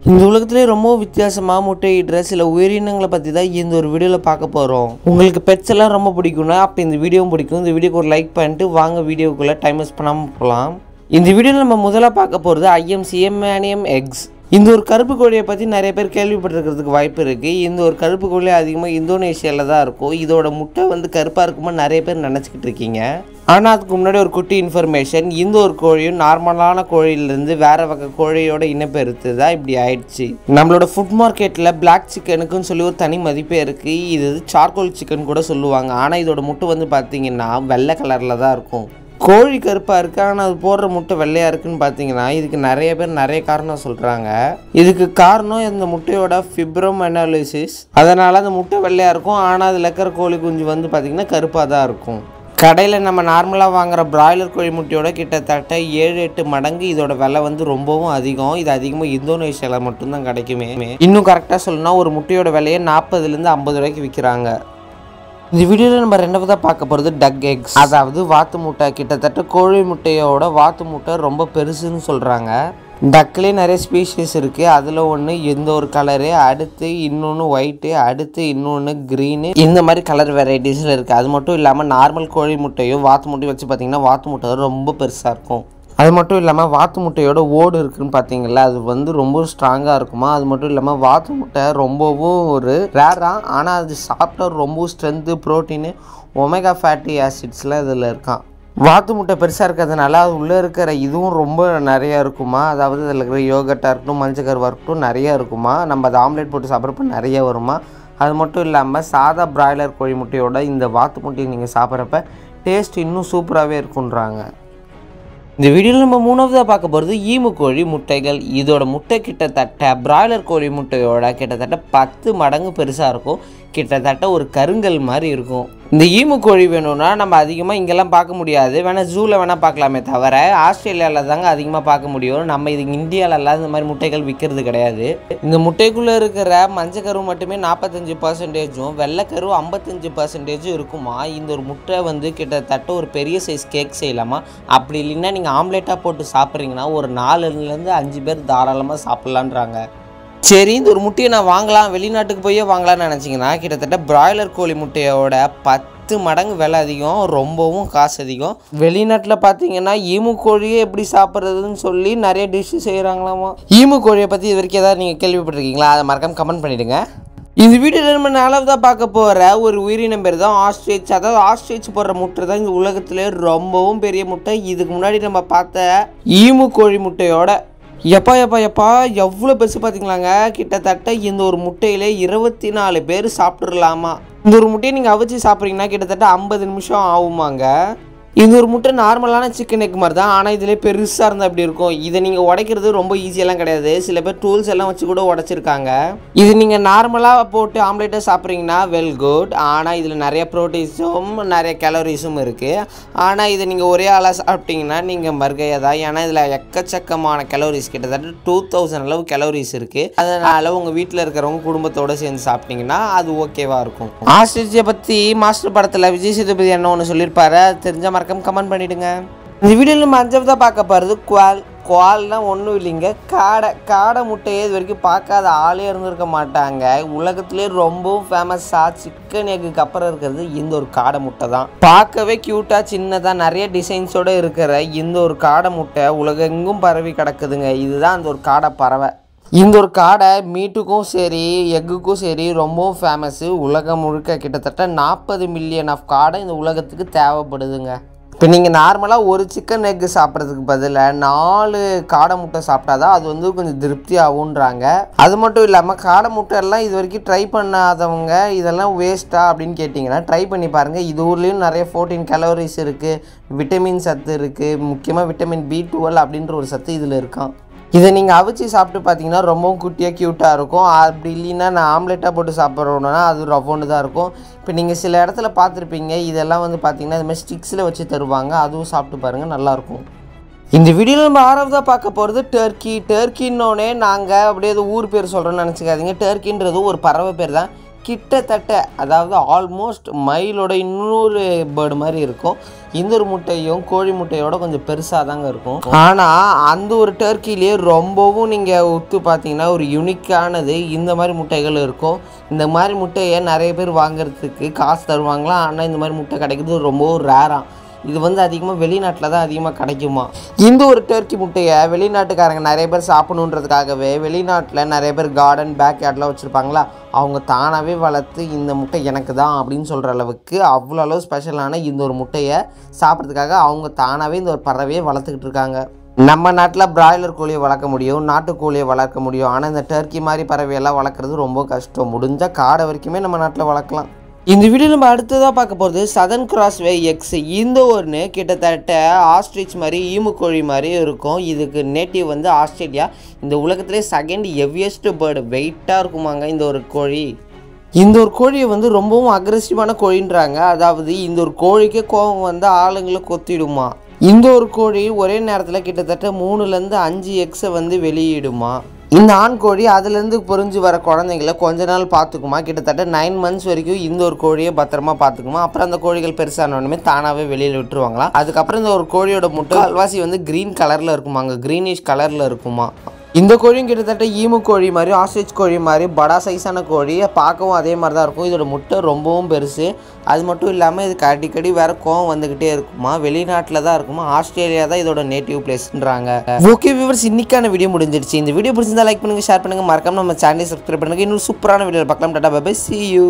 இந்த உலகத்திலே ரொம்ப வித்தியாசமாக முட்டையிடுற சில உயிரினங்களை பற்றி தான் இந்த ஒரு வீடியோவில் பார்க்க போகிறோம் உங்களுக்கு பெட்ஸ் எல்லாம் ரொம்ப பிடிக்கும்னா அப்போ இந்த வீடியோவும் பிடிக்கும். இந்த வீடியோக்கு ஒரு லைக் பண்ணிட்டு வாங்க வீடியோக்குள்ளே டைம் வேஸ்ட் பண்ணாமல் போகலாம் இந்த வீடியோவில் நம்ம முதல்ல பார்க்க போகிறது ஐஎம்சிஎம்ஏனியம் எக்ஸ் இந்த ஒரு கருப்பு கோழியை பற்றி நிறைய பேர் கேள்விப்பட்டிருக்கிறதுக்கு வாய்ப்பு இருக்குது இந்த ஒரு கருப்பு கோழி அதிகமாக இந்தோனேஷியாவில் தான் இருக்கும். இதோட முட்டை வந்து கருப்பாக இருக்குமா நிறைய பேர் நினச்சிக்கிட்டு இருக்கீங்க. ஆனால் அதுக்கு முன்னாடி ஒரு குட்டி இன்ஃபர்மேஷன் இந்த ஒரு கோழியும் நார்மலான கோழியிலேருந்து வேற வகை கோழியோட இனப்பெருத்து தான் இப்படி ஆயிடுச்சு. நம்மளோட ஃபுட் மார்க்கெட்டில் பிளாக் சிக்கனுக்குன்னு சொல்லி ஒரு தனி மதிப்பே இருக்குது இது சார்கோல் சிக்கன் கூட சொல்லுவாங்க. ஆனால் இதோட முட்டை வந்து பார்த்தீங்கன்னா வெள்ளை கலரில் தான் இருக்கும். கோழி கருப்பாக இருக்குது ஆனால் அது போடுற முட்டை வெள்ளையாக இருக்குன்னு பார்த்தீங்கன்னா இதுக்கு நிறைய பேர் நிறைய காரணம் சொல்கிறாங்க இதுக்கு காரணம் இந்த முட்டையோட ஃபிப்ரம் அனாலிசிஸ் அதனால் அந்த முட்டை வெள்ளையாக இருக்கும் ஆனால் அதில் இருக்கிற கோழி குஞ்சு வந்து பார்த்திங்கன்னா கருப்பாக தான் இருக்கும். கடையில் நம்ம நார்மலாக வாங்குகிற பிராய்லர் கோழி முட்டையோட கிட்டத்தட்ட ஏழு எட்டு மடங்கு இதோட விலை வந்து ரொம்பவும் அதிகம். இது அதிகமாக இந்தோனேஷியாவில் மட்டும்தான் கிடைக்குமே. இன்னும் கரெக்டாக சொல்லணும்னா ஒரு முட்டையோட விலையை நாற்பதுலேருந்து ஐம்பது ரூபாய்க்கு விற்கிறாங்க. இந்த வீடியோவில் நம்ம ரெண்டாவதாக பார்க்க போகிறது டக் எக்ஸ் அதாவது வாத்து முட்டை கிட்டத்தட்ட கோழி முட்டையோட வாத்து முட்டை ரொம்ப பெருசுன்னு சொல்கிறாங்க டக்லேயே நிறைய ஸ்பீஷீஸ் இருக்குது அதில் ஒன்று எந்த ஒரு கலரு அடுத்து இன்னொன்று ஒயிட்டு அடுத்து இன்னொன்று க்ரீனு இந்த மாதிரி கலர் வெரைட்டிஸில் இருக்குது அது மட்டும் இல்லாமல் நார்மல் கோழி முட்டையும் வாத்து முட்டையும் வச்சு பார்த்தீங்கன்னா வாத்து முட்டை ரொம்ப பெருசாக இருக்கும். அது மட்டும் இல்லாமல் வாத்து முட்டையோட ஓடு இருக்குன்னு பார்த்தீங்களா அது வந்து ரொம்ப ஸ்ட்ராங்காக இருக்குமா? அது மட்டும் இல்லாமல் வாத்து முட்டை ரொம்பவும் ஒரு ரேராக ஆனால் அது சாப்பிட்டா ரொம்ப ஸ்ட்ரென்த்து ப்ரோட்டீனு ஒமேகா ஃபேட்டி ஆசிட்ஸ்லாம் இதில் இருக்கான் வாத்து முட்டை பெருசாக இருக்கிறதுனால அது உள்ளே இருக்கிற இதுவும் ரொம்ப நிறையா இருக்குமா? அதாவது அதில் இருக்கிற யோகட்டாக இருக்கட்டும் மஞ்சக்கருவாக இருக்கட்டும் நிறையா இருக்குமா? நம்ம அதை ஆம்லேட் போட்டு சாப்பிட்றப்ப நிறைய வருமா? அது மட்டும் இல்லாமல் சாதா பிராய்லர் கோழி முட்டையோட இந்த வாத்து முட்டையை நீங்கள் சாப்பிட்றப்ப டேஸ்ட் இன்னும் சூப்பராகவே இருக்குன்றாங்க இந்த வீடியோவில் நம்ம மூணாவதாக பார்க்க போகிறது ஈமு கோழி முட்டைகள். இதோட முட்டை கிட்டத்தட்ட பிராய்லர் கோழி முட்டையோட கிட்டத்தட்ட பத்து மடங்கு பெருசாக இருக்கும். கிட்டத்தட்ட ஒரு கருங்கல் மாதிரி இருக்கும். இந்த ஈமு கோழி வேணும்னா நம்ம அதிகமாக இங்கெல்லாம் பார்க்க முடியாது. வேணால் ஜூவில் வேணால் பார்க்கலாமே தவிர ஆஸ்திரேலியாவில் தாங்க அதிகமாக பார்க்க முடியும். நம்ம இது இந்தியாவிலலாம் இந்த மாதிரி முட்டைகள் விற்கிறது கிடையாது. இந்த முட்டைக்குள்ளே இருக்கிற மஞ்சக்கரு மட்டுமே நாற்பத்தஞ்சு பர்சன்டேஜும் வெள்ளைக்கரு ஐம்பத்தஞ்சு பர்சன்டேஜும் இருக்குமா? இந்த ஒரு முட்டை வந்து கிட்டத்தட்ட ஒரு பெரிய சைஸ் கேக் செய்யலாமா? அப்படி இல்லைன்னா நீங்கள் ஆம்லேட்டாக போட்டு சாப்பிட்றீங்கன்னா ஒரு நாலுலேருந்து அஞ்சு பேர் தாராளமாக சாப்பிட்லான்றாங்க. சரி இந்த ஒரு முட்டையை நான் வாங்கலாம். வெளிநாட்டுக்கு போயே வாங்கலாம்னு நினச்சிங்கன்னா கிட்டத்தட்ட பிராய்லர் கோழி முட்டையோட பத்து மடங்கு விலை அதிகம் ரொம்பவும் காசு அதிகம். வெளிநாட்டில் பார்த்தீங்கன்னா ஈமு கோழியை எப்படி சாப்பிட்றதுன்னு சொல்லி நிறைய டிஷ்ஷு செய்கிறாங்களாமா ஈமு கோழியை பற்றி இது வரைக்கும் ஏதாவது நீங்கள் கேள்விப்பட்டிருக்கீங்களா? அதை மறக்காம கமெண்ட் பண்ணிவிடுங்க இந்த வீடியோ நம்ம நாலாவதாக பார்க்க போகிற ஒரு உயிரினம் பேர் தான் ஆஸ்ட்ரேச் அதாவது ஆஸ்ட்ரேச் போடுற முட்டை தான் இந்த உலகத்திலே ரொம்பவும் பெரிய முட்டை. இதுக்கு முன்னாடி நம்ம பார்த்த ஈமு கோழி முட்டையோட எப்பா எப்பா எப்பா எவ்வளோ பெருசு பார்த்தீங்களாங்க கிட்டத்தட்ட இந்த ஒரு முட்டையிலே இருபத்தி நாலு பேர் சாப்பிட்றலாமா இந்த ஒரு முட்டையை நீங்கள் அவிச்சு சாப்பிட்றீங்கன்னா கிட்டத்தட்ட ஐம்பது நிமிஷம் ஆகுமாங்க. இது ஒரு முட்டை நார்மலான சிக்கன் எக் மாதிரி தான் ஆனால் இதில் பெருசாக இருந்தால் அப்படி இருக்கும்? இதை நீங்கள் உடைக்கிறது ரொம்ப ஈஸியெல்லாம் கிடையாது. சில பேர் டூல்ஸ் எல்லாம் வச்சு கூட உடைச்சிருக்காங்க. இது நீங்கள் நார்மலாக போட்டு ஆம்லேட்டாக சாப்பிட்றீங்கன்னா வெல் குட் ஆனால் இதில் நிறைய ப்ரோட்டீன்ஸும் நிறைய கேலரிஸும் இருக்குது ஆனால் இதை நீங்கள் ஒரே ஆளாக சாப்பிட்டீங்கன்னா நீங்கள் மறுகையாக தான் ஏன்னா இதில் எக்கச்சக்கமான கேலரிஸ் கிட்டத்தட்ட டூ தௌசண்ட் அளவு கேலரிஸ் இருக்குது அதனால் உங்கள் வீட்டில் இருக்கிறவங்க குடும்பத்தோடு சேர்ந்து சாப்பிட்டீங்கன்னா அது ஓகேவாக இருக்கும். ஆஸ்ட்ரேலியா பற்றி மாஸ்டர் படத்தில் விஜய் சேதுபதி என்ன ஒன்று சொல்லியிருப்பாரு. தெரிஞ்ச மறக்க மறக்காம கமெண்ட் பண்ணிவிடுங்க இந்த வீடியோவில் நம்ம அஞ்சாவதாக பார்க்க போகிறது குவால் குவால்னால் ஒன்றும் இல்லைங்க. காடை காடை முட்டையை இது வரைக்கும் பார்க்காத ஆளே இருந்திருக்க மாட்டாங்க. உலகத்துலேயே ரொம்பவும் ஃபேமஸாக சிக்கன் எக்குக்கு அப்புறம் இருக்கிறது இந்த ஒரு காடை முட்டை தான். பார்க்கவே க்யூட்டாக சின்னதாக நிறைய டிசைன்ஸோடு இருக்கிற இந்த ஒரு காடை முட்டை உலகெங்கும் பரவி கிடக்குதுங்க. இதுதான் அந்த ஒரு காடை பறவை. இந்த ஒரு காடை மீட்டுக்கும் சரி எக்குக்கும் சரி ரொம்பவும் ஃபேமஸ்ஸு உலகம் முழுக்க கிட்டத்தட்ட நாற்பது மில்லியன் ஆஃப் காடை இந்த உலகத்துக்கு தேவைப்படுதுங்க. இப்போ நீங்கள் நார்மலாக ஒரு சிக்கன் எக்கு சாப்பிட்றதுக்கு பதிலாக நாலு காடை முட்டை சாப்பிட்டாதான் அது வந்து கொஞ்சம் திருப்தி ஆகுன்றாங்க அது மட்டும் இல்லாமல் காடை முட்டை எல்லாம் இது வரைக்கும் ட்ரை பண்ணாதவங்க இதெல்லாம் வேஸ்ட்டா அப்படின்னு கேட்டிங்கன்னா ட்ரை பண்ணி பாருங்கள் இது ஊர்லேயும் நிறைய ஃபோர்டீன் கலோரிஸ் இருக்குது விட்டமின் சத்து இருக்குது முக்கியமாக விட்டமின் பி டுவெல் அப்படின்ற ஒரு சத்து இதில் இருக்கான் இதை நீங்கள் அவிச்சு சாப்பிட்டு பார்த்தீங்கன்னா ரொம்பவும் குட்டியாக க்யூட்டாக இருக்கும். அப்படி இல்லைன்னா நான் ஆம்லெட்டாக போட்டு சாப்பிட்றோன்னா அது ரவ்வோண்டு தான் இருக்கும். இப்போ நீங்கள் சில இடத்துல பார்த்துருப்பீங்க இதெல்லாம் வந்து பார்த்திங்கன்னா இது மாதிரி ஸ்டிக்ஸில் வச்சு தருவாங்க. அதுவும் சாப்பிட்டு பாருங்கள் நல்லாயிருக்கும் இந்த வீடியோவில் நம்ம ஆறாவதாக பார்க்க போகிறது டர்க்கி டர்க்கின்னொன்னே நாங்கள் அப்படியே ஊர் பேர் சொல்கிறோன்னு நினச்சிக்காதீங்க. டர்க்கின்றது ஒரு பறவை பேர் தான். கிட்டத்தட்ட அதாவது ஆல்மோஸ்ட் மயிலோட இன்னொரு பேர்டு மாதிரி இருக்கும். இந்த ஒரு முட்டையும் கோழி முட்டையோட கொஞ்சம் பெருசாக தாங்க இருக்கும். ஆனால் அந்த ஒரு டர்க்கிலேயே ரொம்பவும் நீங்கள் ஒத்து பார்த்தீங்கன்னா ஒரு யுனிக்கானது இந்த மாதிரி முட்டைகள் இருக்கும். இந்த மாதிரி முட்டையை நிறைய பேர் வாங்குறதுக்கு காசு தருவாங்களா ஆனால் இந்த மாதிரி முட்டை கிடைக்கிறது ரொம்பவும் ரேராக இது வந்து அதிகமாக வெளிநாட்டில் தான் அதிகமாக கிடைக்குமா? இந்த ஒரு டர்க்கி முட்டையை வெளிநாட்டுக்காரங்க நிறைய பேர் சாப்பிடணுன்றதுக்காகவே வெளிநாட்டில் நிறைய பேர் கார்டன் பேக் யார்ட்லாம் வச்சுருப்பாங்களா? அவங்க தானாகவே வளர்த்து இந்த முட்டை எனக்கு தான் அப்படின்னு சொல்கிற அளவுக்கு அவ்வளோ அளவு ஸ்பெஷலான இந்த ஒரு முட்டையை சாப்பிட்றதுக்காக அவங்க தானாகவே இந்த ஒரு பறவையை வளர்த்துக்கிட்டு இருக்காங்க. நம்ம நாட்டில் பிராய்லர் கோழியை வளர்க்க முடியும் நாட்டுக்கோழியை வளர்க்க முடியும். ஆனால் இந்த டர்க்கி மாதிரி பறவையெல்லாம் வளர்க்குறது ரொம்ப கஷ்டம். முடிஞ்சால் காடை வரைக்குமே நம்ம நாட்டில் வளர்க்கலாம். இந்த வீடியோ நம்ம அடுத்ததாக பார்க்க போகிறது சதன் கிராஸ்வே எக்ஸ் இந்த ஒன்று கிட்டத்தட்ட ஆஸ்ட்ரிச் மாதிரி ஈமு கோழி மாதிரி இருக்கும். இதுக்கு நேட்டிவ் வந்து ஆஸ்திரேலியா. இந்த உலகத்திலே செகண்ட் ஹெவியஸ்ட் பேர்டு வெயிட்டாக இருக்குமாங்க இந்த ஒரு கோழி. இந்த ஒரு கோழியை வந்து ரொம்பவும் அக்ரெசிவான கோழின்றாங்க. அதாவது இந்த ஒரு கோழிக்கே கோபம் வந்து ஆளுங்களை கொத்திடுமா? இந்த ஒரு கோழி ஒரே நேரத்தில் கிட்டத்தட்ட மூணுலேருந்து அஞ்சு எக்ஸை வந்து வெளியிடுமா? இந்த ஆண் கோழி அதுலேருந்து பொறிஞ்சு வர குழந்தைங்கள கொஞ்ச நாள் பார்த்துக்குமா? கிட்டத்தட்ட நைன் மந்த்ஸ் வரைக்கும் இந்த ஒரு கோழியை பத்திரமா பார்த்துக்குமா? அப்புறம் அந்த கோழிகள் பெருசானோடனே தானாகவே வெளியில் விட்டுருவாங்களாம் அதுக்கப்புறம் இந்த ஒரு கோழியோட முட்டை அல்வாசி வந்து க்ரீன் கலரில் இருக்குமாங்க. க்ரீனிஷ் கலரில் இருக்குமா? இந்த கோழியும் கிட்டத்தட்ட ஈமு கோழி மாதிரி ஆஸ்ட்ரிச் கோழி மாதிரி படா சைஸான கோழி பார்க்கவும் அதே மாதிரி தான் இருக்கும். இதோட முட்டை ரொம்பவும் பெருசு. அது மட்டும் இல்லாமல் இதுக்கு அடிக்கடி வேற கோவம் வந்துக்கிட்டே இருக்குமா? வெளிநாட்டில் தான் இருக்குமா? ஆஸ்திரேலியா தான் இதோட நேட்டிவ் பிளேஸ்ன்றாங்க ஓகே வியூவர்ஸ் இன்னைக்கான வீடியோ முடிஞ்சிருச்சு இந்த வீடியோ பிடிச்சிருந்தா லைக் பண்ணுங்க ஷேர் பண்ணுங்க. மறக்காம நம்ம சேனலை சப்ஸ்கிரைப் பண்ணுங்க. இன்னும் சூப்பரான வீடியோ பார்க்கலாம். Tata bye C you